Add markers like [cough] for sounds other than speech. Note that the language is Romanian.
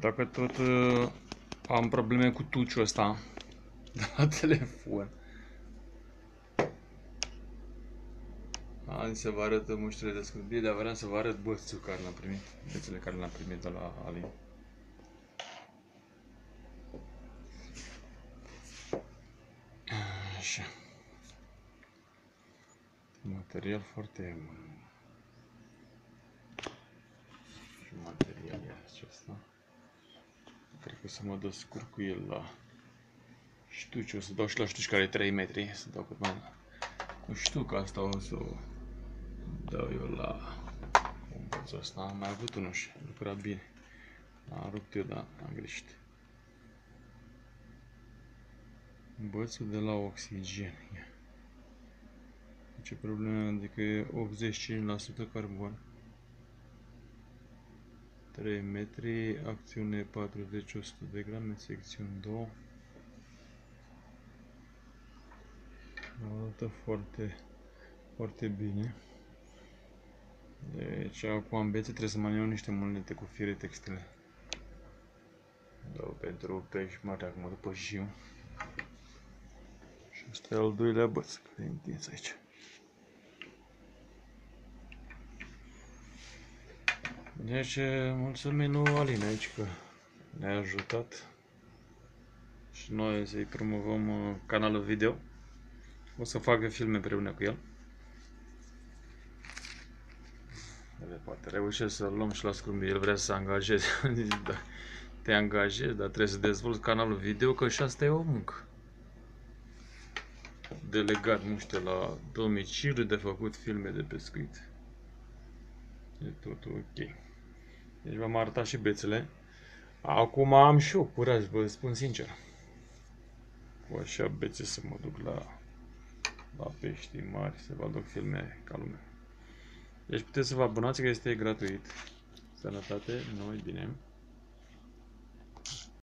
Dacă tot uh, am probleme cu tuciul ăsta [laughs] de la telefon. Ani să vă arăt muștele de scârbie, dar vreau să vă arăt bățul care l-am primit. Bățele care l-am primit de la Alin. Așa. Material foarte și material e acesta. Cred că să mă descurc cu el la ștuci. O să dau și la ștuci care e 3 metri. Să dau cât mai cu ștuca asta o să o dau eu la bățul ăsta. Am mai avut unul și a lucrat bine. Am rupt eu, dar am greșit. Bățul de la oxigen. Ia. Ce problemă, adică e 85% carbon. 3 metri, acțiune 40-100 de grame, secțiune 2. Arată foarte, foarte bine. Deci acum în bețe trebuie să mai iau niște monede cu fire textile. Dau pentru pe jumătate acum după jiu. Și ăsta e al doilea băț, care e întins aici. Deci, mulțumim lui Alin aici că ne-a ajutat și noi să-i promovăm uh, canalul video. O să facă filme împreună cu el. El poate reușește să-l luăm și la scrumbie. El vrea să se angajeze. [laughs] da, te angajezi, dar trebuie să dezvolți canalul video, că și asta e o muncă. Delegat, nu știu, la domiciliu de făcut filme de pescuit. E tot ok. Deci v-am arătat și bețele. Acum am și eu curaj, vă spun sincer. Cu așa bețe să mă duc la, la pești mari, să vă aduc filme ca lumea. Deci puteți să vă abonați că este gratuit. Sănătate, noi bine.